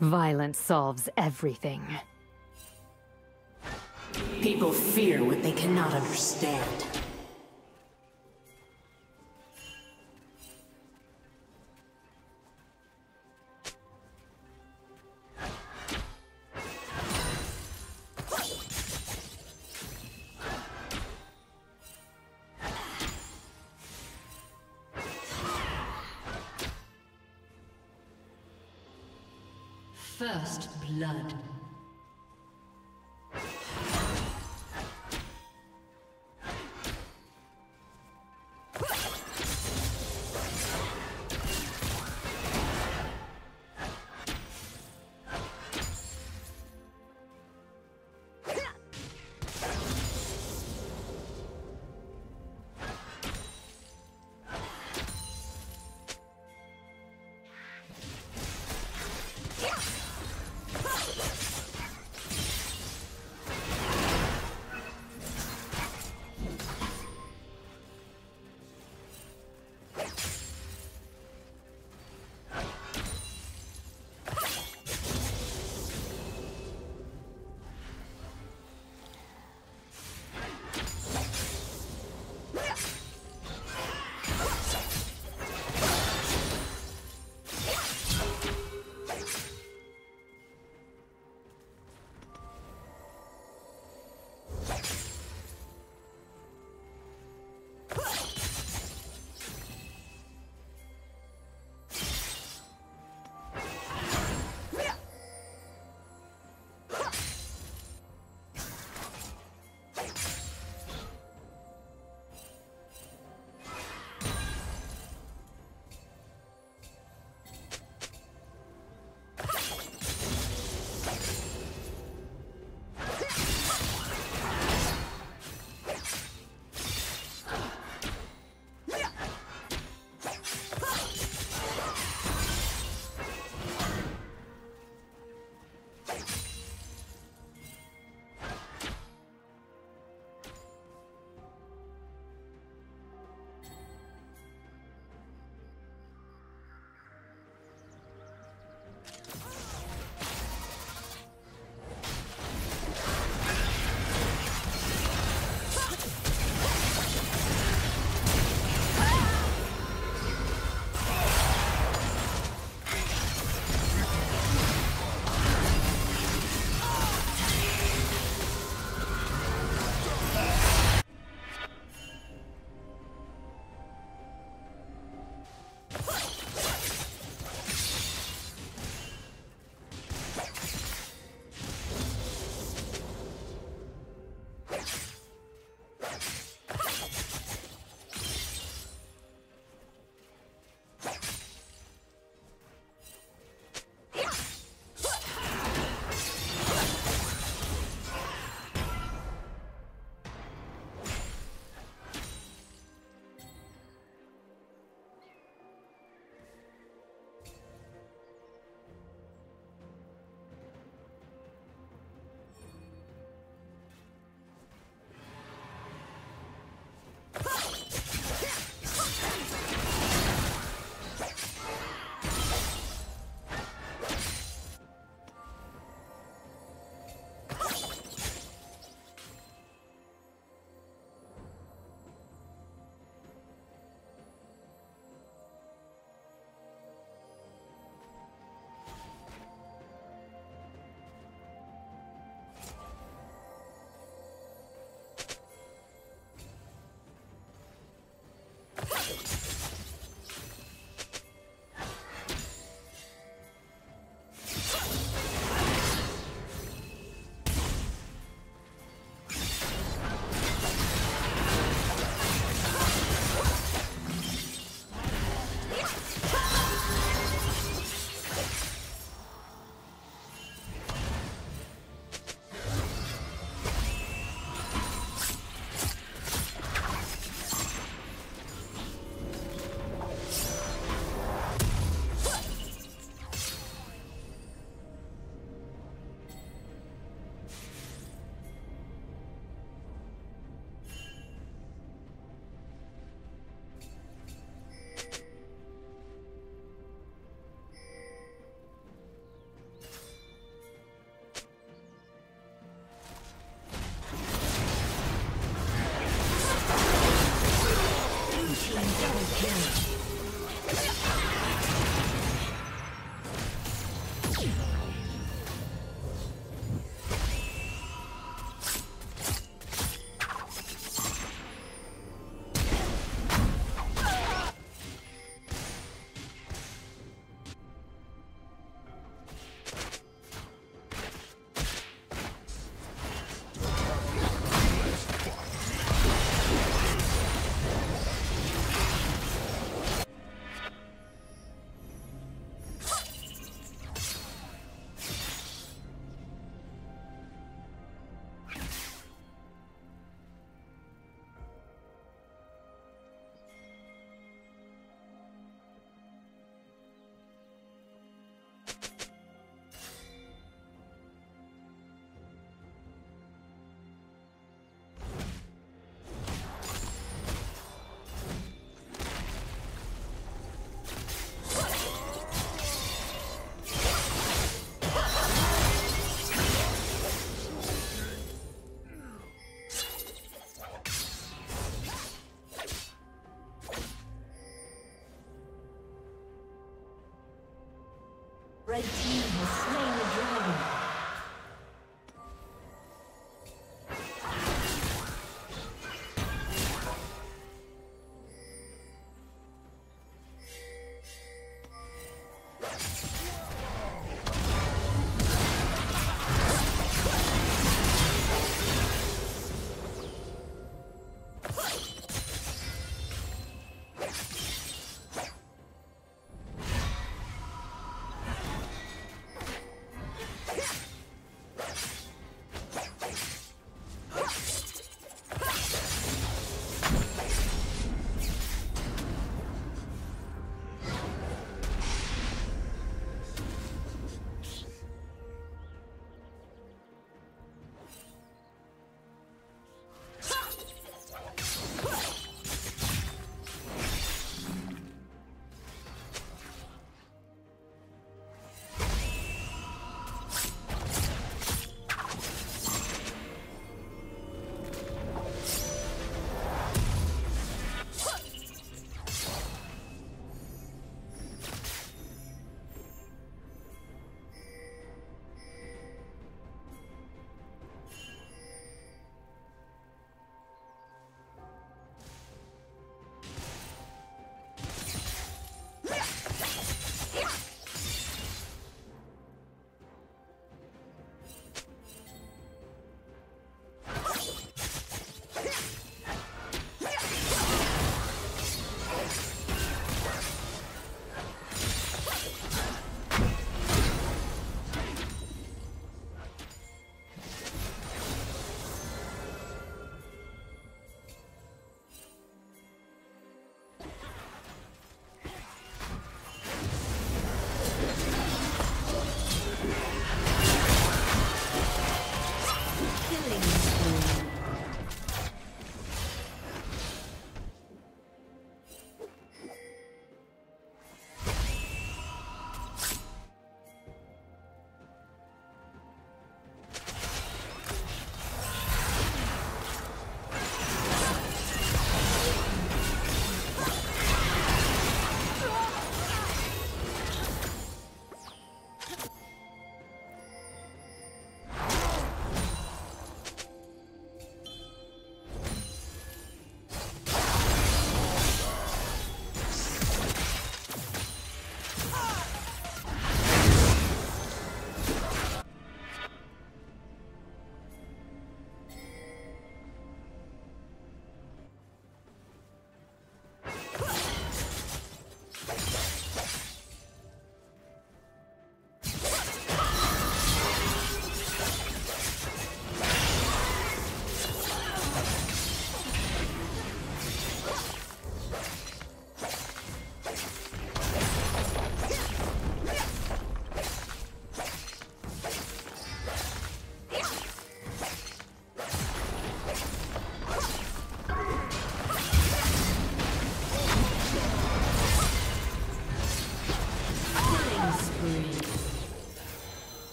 Violence solves everything. People fear what they cannot understand.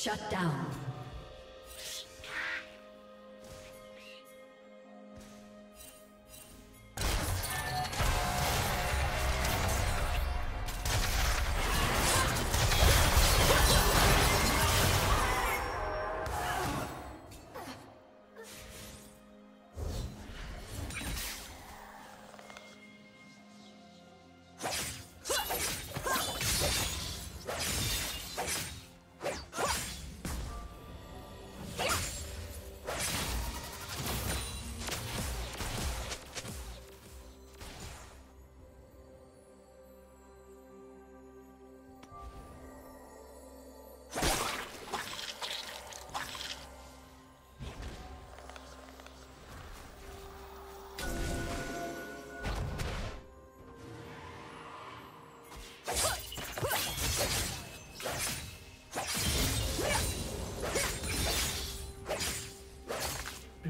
Shut down.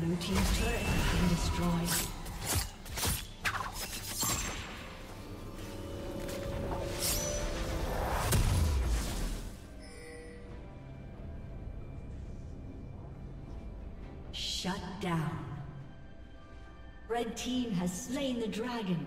Blue Team's turret has been destroyed. Shut down. Red Team has slain the dragon.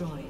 Destroyed.